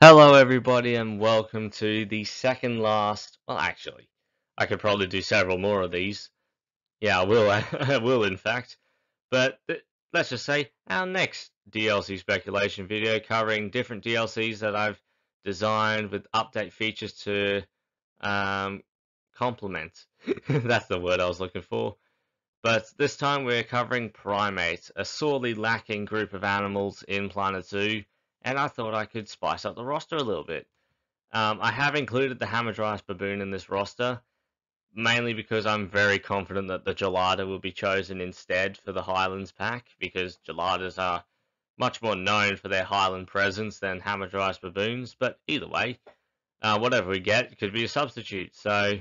Hello, everybody, and welcome to the second last. Well, actually, I could probably do several more of these. Yeah, I will. I will, in fact. But let's just say our next DLC speculation video covering different DLCs that I've designed with update features to um, complement. That's the word I was looking for. But this time we're covering primates, a sorely lacking group of animals in Planet Zoo and I thought I could spice up the roster a little bit. Um, I have included the Hamadryas baboon in this roster, mainly because I'm very confident that the Gelada will be chosen instead for the Highlands pack, because Geladas are much more known for their Highland presence than Hamadryas baboons. But either way, uh, whatever we get could be a substitute. So,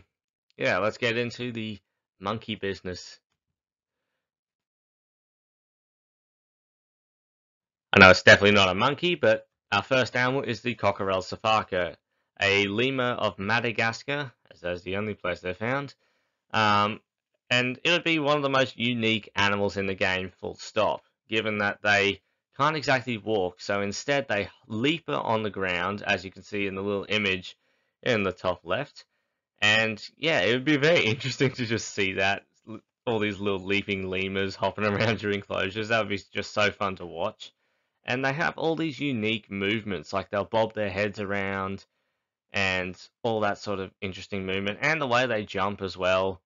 yeah, let's get into the monkey business. I know it's definitely not a monkey, but our first animal is the Coquerel sifaka, a lemur of Madagascar, as that's the only place they're found. Um, and it would be one of the most unique animals in the game, full stop, given that they can't exactly walk, so instead they leap on the ground, as you can see in the little image in the top left. And yeah, it would be very interesting to just see that all these little leaping lemurs hopping around your enclosures. That would be just so fun to watch and they have all these unique movements, like they'll bob their heads around and all that sort of interesting movement, and the way they jump as well,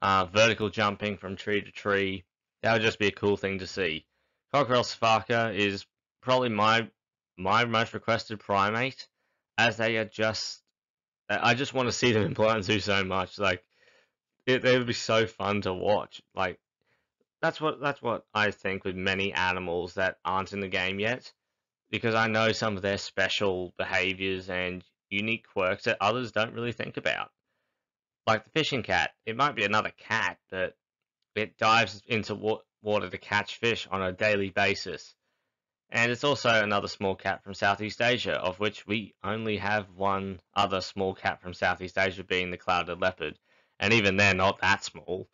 uh, vertical jumping from tree to tree. That would just be a cool thing to see. Coquerel sifaka is probably my my most requested primate, as they are just. I just want to see them in Planet Zoo so much. Like, it, they would be so fun to watch. Like, that's what that's what I think with many animals that aren't in the game yet, because I know some of their special behaviors and unique quirks that others don't really think about. Like the fishing cat, it might be another cat, but it dives into wa- water to catch fish on a daily basis. And it's also another small cat from Southeast Asia, of which we only have one other small cat from Southeast Asia, being the clouded leopard. And even they're not that small.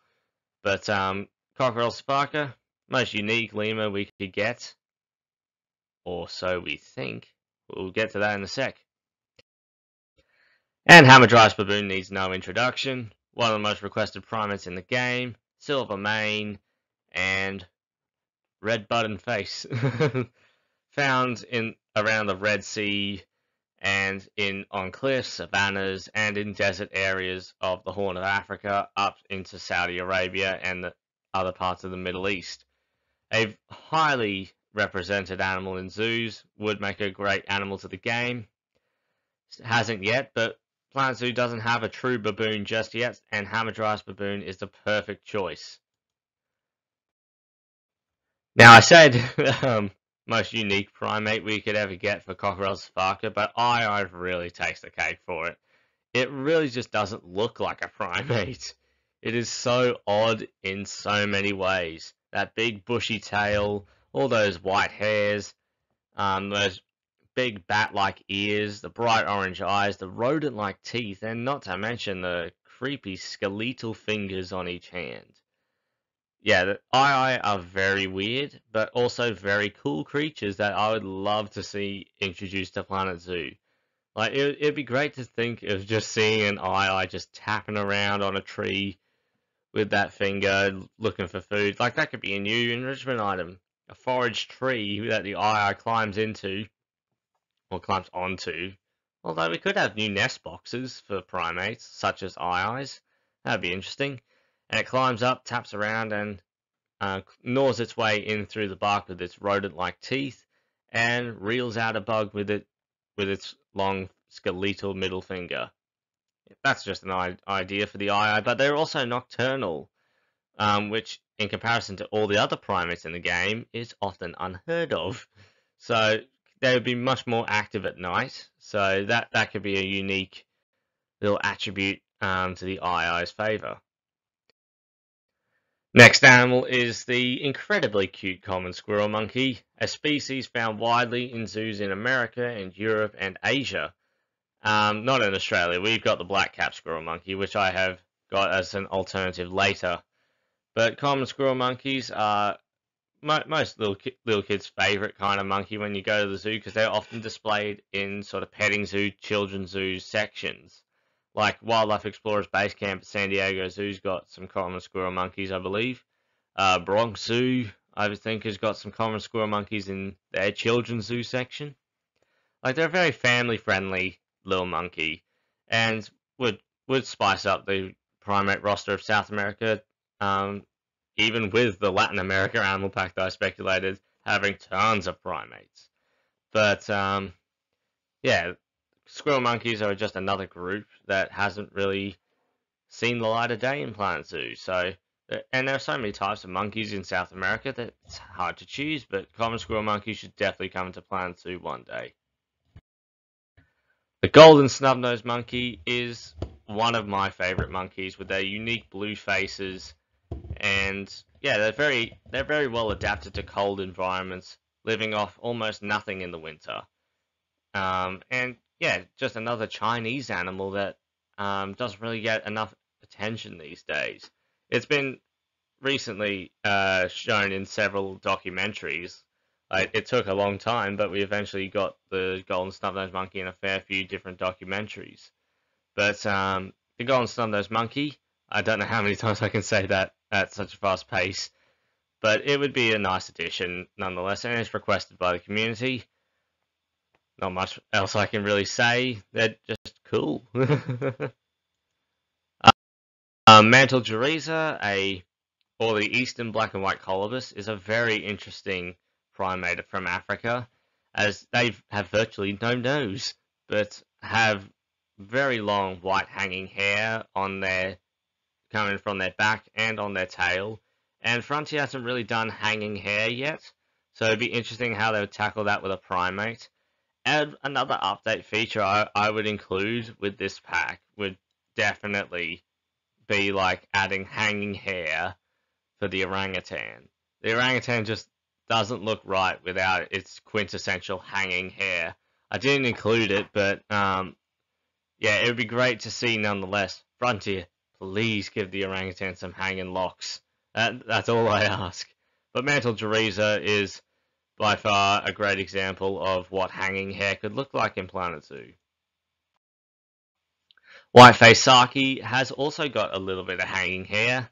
But um, Coquerel sifaka, most unique lemur we could get. Or so we think. We'll get to that in a sec. And Hamadryas baboon needs no introduction. One of the most requested primates in the game. Silver mane and red button face. Found in around the Red Sea and in on cliffs, savannas, and in desert areas of the Horn of Africa up into Saudi Arabia and the other parts of the Middle East. A highly represented animal in zoos would make a great animal to the game. Hasn't yet, but Planet Zoo doesn't have a true baboon just yet, and Hamadryas baboon is the perfect choice. Now, I said um, most unique primate we could ever get for Coquerel sifaka, but I, I really takes the cake for it. It really just doesn't look like a primate. It is so odd in so many ways. That big bushy tail, all those white hairs, um, those big bat-like ears, the bright orange eyes, the rodent-like teeth, and not to mention the creepy skeletal fingers on each hand. Yeah, the Ai are very weird, but also very cool creatures that I would love to see introduced to Planet Zoo. Like, it, would be great to think of just seeing an Ai just tapping around on a tree with that finger looking for food. Like that could be a new enrichment item. A forage tree that the Ai climbs into or climbs onto. Although we could have new nest boxes for primates, such as Ai's. That'd be interesting. And it climbs up, taps around, and uh, gnaws its way in through the bark with its rodent-like teeth, and reels out a bug with it with its long skeletal middle finger that's just an idea for the Ai, but they're also nocturnal, um, which, in comparison to all the other primates in the game, is often unheard of. So they would be much more active at night. So that that could be a unique little attribute um, to the Ai's favor. Next animal is the incredibly cute common squirrel monkey, a species found widely in zoos in America and Europe and Asia. Um, not in Australia. We've got the black cap squirrel monkey, which I have got as an alternative later. But common squirrel monkeys are mo- most little ki- little kids' favorite kind of monkey when you go to the zoo because they're often displayed in sort of petting zoo, children's zoo sections. Like Wildlife Explorers Base Camp at San Diego Zoo's got some common squirrel monkeys, I believe. Uh, Bronx Zoo, I think, has got some common squirrel monkeys in their children's zoo section. Like they're very family friendly little monkey, and would would spice up the primate roster of South America, um, even with the Latin America animal pack that I speculated having tons of primates. But um, yeah, squirrel monkeys are just another group that hasn't really seen the light of day in Planet Zoo. So, and there are so many types of monkeys in South America that it's hard to choose. But common squirrel monkeys should definitely come into Planet Zoo one day. The golden snub-nosed monkey is one of my favorite monkeys with their unique blue faces. And yeah they're very they're very well adapted to cold environments living off almost nothing in the winter. Um, and yeah just another chinese animal that um, doesn't really get enough attention these days. It's been recently uh, shown in several documentaries like, it took a long time but we eventually got the golden snub-nosed monkey in a fair few different documentaries but um, the golden snub-nosed monkey I don't know how many times I can say that at such a fast pace, but it would be a nice addition nonetheless, and it's requested by the community. Not much else I can really say. They're just cool. um, Mantle guereza, a or the eastern black and white colobus, is a very interesting primate from Africa, as they have virtually no nose, but have very long white hanging hair on their coming from their back and on their tail. And Frontier hasn't really done hanging hair yet, so it'd be interesting how they would tackle that with a primate. And another update feature I, I would include with this pack would definitely be like adding hanging hair for the orangutan. The orangutan just doesn't look right without its quintessential hanging hair. I didn't include it, but um, yeah, it would be great to see nonetheless. Frontier, Please give the orangutan some hanging locks. That, that's all I ask. But Mantle Guereza is by far a great example of what hanging hair could look like in Planet Zoo. Whiteface Saki has also got a little bit of hanging hair.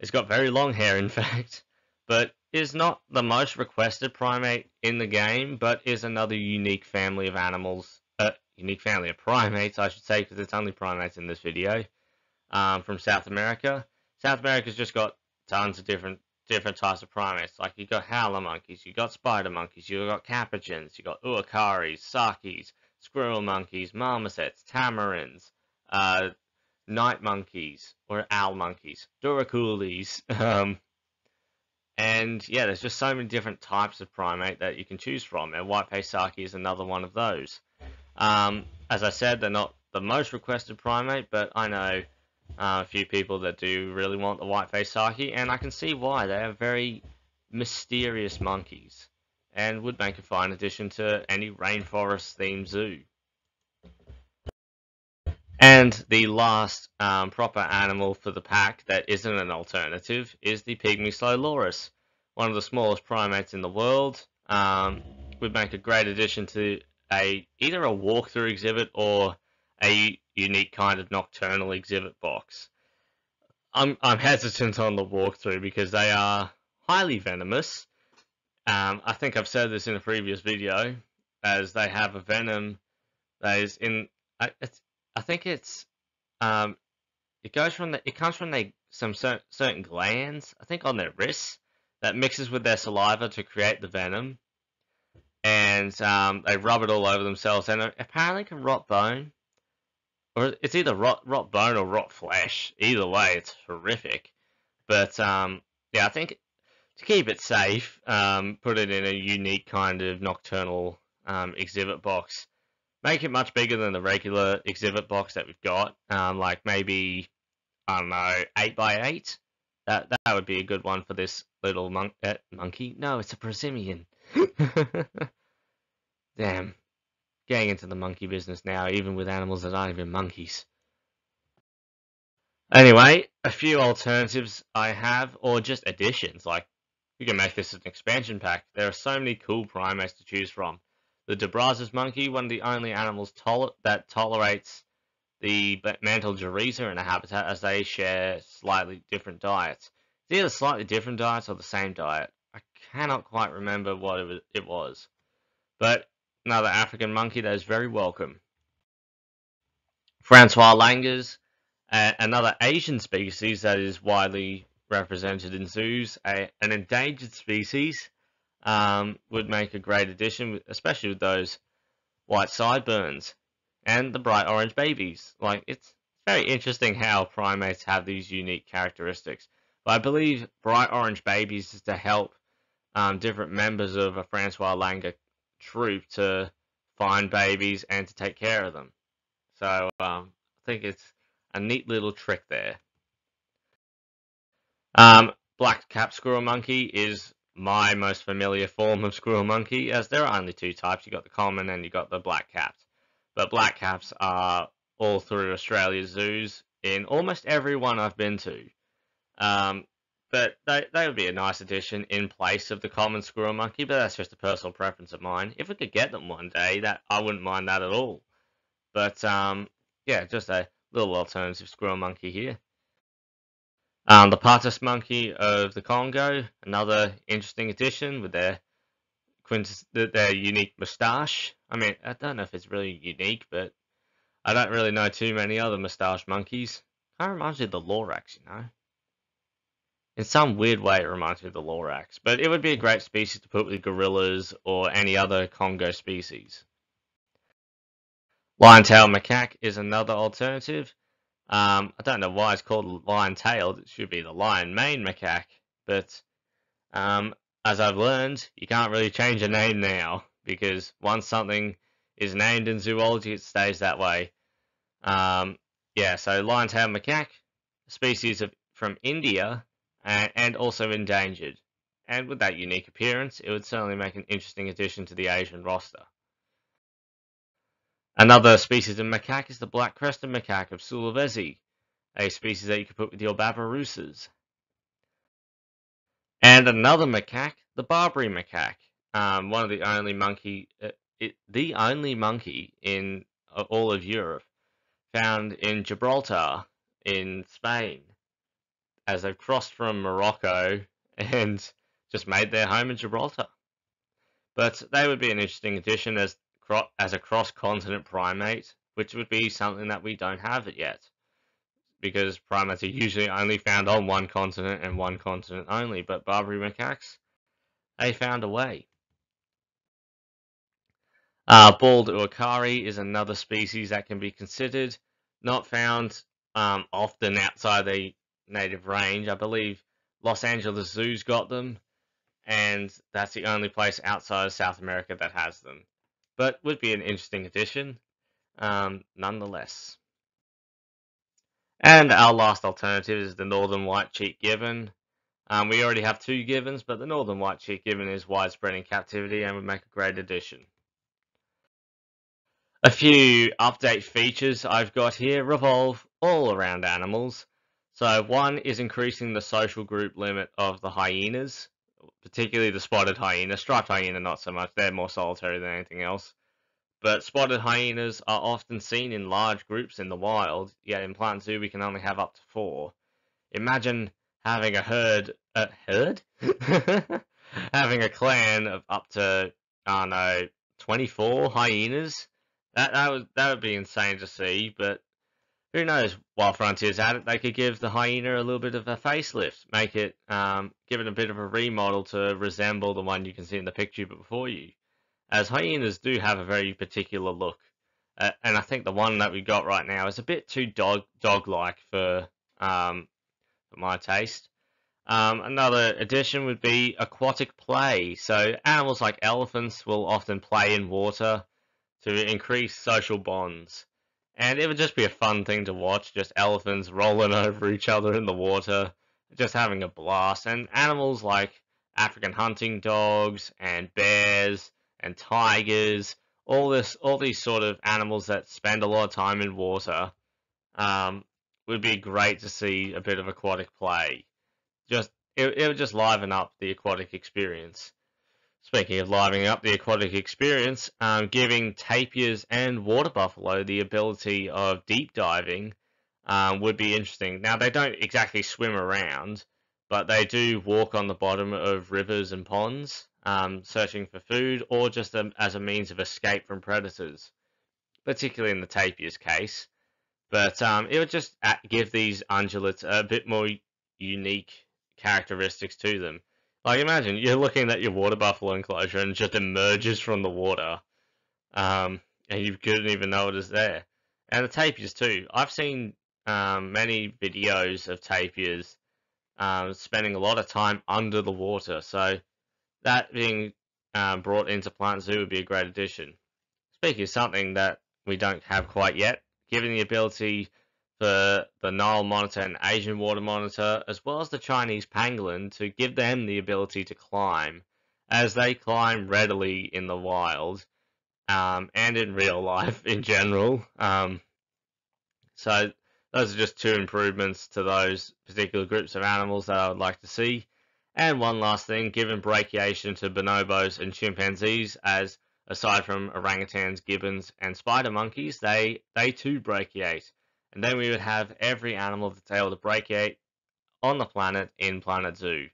It's got very long hair, in fact, but is not the most requested primate in the game, but is another unique family of animals, uh, unique family of primates, I should say, because it's only primates in this video um, from South America. South America's just got tons of different different types of primates. Like you got howler monkeys, you got spider monkeys, you got capuchins, you got uakaris, sakis, squirrel monkeys, marmosets, tamarins, uh, night monkeys or owl monkeys, douroucoulis. Um, and yeah, there's just so many different types of primate that you can choose from, and white-faced saki is another one of those. Um, as I said, they're not the most requested primate, but I know uh, a few people that do really want the white-faced Saki, and I can see why. They are very mysterious monkeys, and would make a fine addition to any rainforest-themed zoo. And the last um, proper animal for the pack that isn't an alternative is the Pygmy Slow Loris, one of the smallest primates in the world. Um, would make a great addition to a either a walkthrough exhibit or a unique kind of nocturnal exhibit box. I'm I'm hesitant on the walkthrough because they are highly venomous. Um, I think I've said this in a previous video, as they have a venom that is in. I, I think it's um, it goes from the it comes from the, some cer- certain glands. I think on their wrists that mixes with their saliva to create the venom, and um, they rub it all over themselves, and apparently can rot bone or it's either rot rot bone or rot flesh. Either way, it's horrific. But um, yeah, I think to keep it safe, um, put it in a unique kind of nocturnal um, exhibit box. Make it much bigger than the regular exhibit box that we've got. Um, like maybe I don't know, eight by eight. That that would be a good one for this little mon- uh, monkey. No, it's a prosimian. Damn getting into the monkey business now, even with animals that aren't even monkeys. Anyway, a few alternatives I have, or just additions, like you can make this an expansion pack. There are so many cool primates to choose from. The de Brazza's monkey, one of the only animals tol that tolerates the mantle guereza in a habitat as they share slightly different diets. It's either slightly different diets or the same diet. I cannot quite remember what it was. But another African monkey that is very welcome. Francois langurs, another Asian species that is widely represented in zoos, a, an endangered species, um, would make a great addition, especially with those white sideburns and the bright orange babies. Like, it's very interesting how primates have these unique characteristics. But I believe bright orange babies is to help um, different members of a Francois Langur troop to find babies and to take care of them. So um, I think it's a neat little trick there. Um, black cap squirrel monkey is my most familiar form of squirrel monkey, as there are only two types. You've got the common and you've got the black caps. But black caps are all through Australia's zoos in almost every one I've been to. Um, but they, they would be a nice addition in place of the common squirrel monkey, but that's just a personal preference of mine. If we could get them one day, that I wouldn't mind that at all. But um, yeah, just a little alternative squirrel monkey here. Um, the Patas monkey of the Congo, another interesting addition with their their unique moustache. I mean, I don't know if it's really unique, but I don't really know too many other moustache monkeys. Kind of reminds me of the Lorax, you know. In some weird way, it reminds me of the Lorax, but it would be a great species to put with gorillas or any other Congo species. Lion-tailed macaque is another alternative. Um, I don't know why it's called lion-tailed. It should be the lion-mane macaque, but um, as I've learned, you can't really change a name now because once something is named in zoology, it stays that way. Um, yeah, so lion-tailed macaque, species of from India and, and also endangered. And with that unique appearance, it would certainly make an interesting addition to the Asian roster. Another species of macaque is the black-crested macaque of Sulawesi, a species that you could put with your babirussas. And another macaque, the Barbary macaque, um, one of the only monkey, uh, it, the only monkey in uh, all of Europe, found in Gibraltar in Spain as they've crossed from Morocco and just made their home in Gibraltar. But they would be an interesting addition as as a cross-continent primate, which would be something that we don't have it yet, because primates are usually only found on one continent and one continent only. But Barbary macaques, they found a way. Uh, bald uakari is another species that can be considered, not found um, often outside the native range. I believe Los Angeles Zoo's got them, and that's the only place outside of South America that has them. But would be an interesting addition, um, nonetheless. And our last alternative is the northern white cheek gibbon. Um, we already have two gibbons, but the northern white cheek gibbon is widespread in captivity and would make a great addition. A few update features I've got here revolve all around animals. So one is increasing the social group limit of the hyenas, particularly the spotted hyena. Striped hyena, not so much. They're more solitary than anything else. But spotted hyenas are often seen in large groups in the wild, yet in Planet Zoo we can only have up to four. Imagine having a herd, a herd? having a clan of up to, I don't know, 24 hyenas? That, that, would, that would be insane to see, but who knows? While Frontier's at it, they could give the hyena a little bit of a facelift, make it, um, give it a bit of a remodel to resemble the one you can see in the picture before you. As hyenas do have a very particular look, uh, and I think the one that we got right now is a bit too dog dog-like for, um, for my taste. Um, another addition would be aquatic play. So animals like elephants will often play in water to increase social bonds. And it would just be a fun thing to watch, just elephants rolling over each other in the water, just having a blast. And animals like African hunting dogs and bears and tigers, all this, all these sort of animals that spend a lot of time in water, um, would be great to see a bit of aquatic play. Just it, it would just liven up the aquatic experience. Speaking of livening up the aquatic experience, um, giving tapirs and water buffalo the ability of deep diving um, would be interesting. Now, they don't exactly swim around, but they do walk on the bottom of rivers and ponds, um, searching for food or just a, as a means of escape from predators, particularly in the tapir's case. But um, it would just give these ungulates a bit more unique characteristics to them. Like imagine you're looking at your water buffalo enclosure and just emerges from the water, um, and you couldn't even know it is there. And the tapirs too. I've seen um, many videos of tapirs um, spending a lot of time under the water, so that being um, brought into Planet Zoo would be a great addition. Speaking of something that we don't have quite yet, given the ability for the Nile monitor and Asian water monitor, as well as the Chinese pangolin, to give them the ability to climb, as they climb readily in the wild um, and in real life in general. Um, so those are just two improvements to those particular groups of animals that I would like to see. And one last thing, given brachiation to bonobos and chimpanzees, as aside from orangutans, gibbons, and spider monkeys, they, they too brachiate and then we would have every animal that's able to brachiate on the planet in Planet Zoo.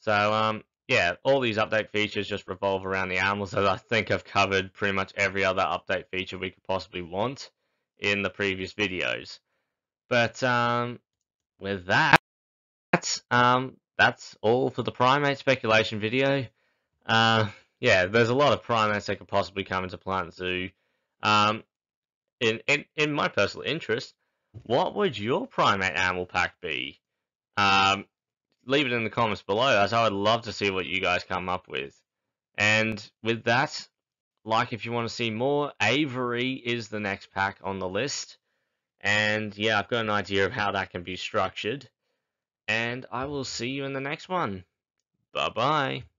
So, um, yeah, all these update features just revolve around the animals that I think I've covered pretty much every other update feature we could possibly want in the previous videos. But um, with that, um, that's all for the primate speculation video. Uh, yeah, there's a lot of primates that could possibly come into Planet Zoo. Um, in, in, in my personal interest, what would your primate animal pack be? Um, leave it in the comments below, as I would love to see what you guys come up with. And with that, like if you want to see more, Avery is the next pack on the list. And yeah, I've got an idea of how that can be structured. And I will see you in the next one. Bye bye.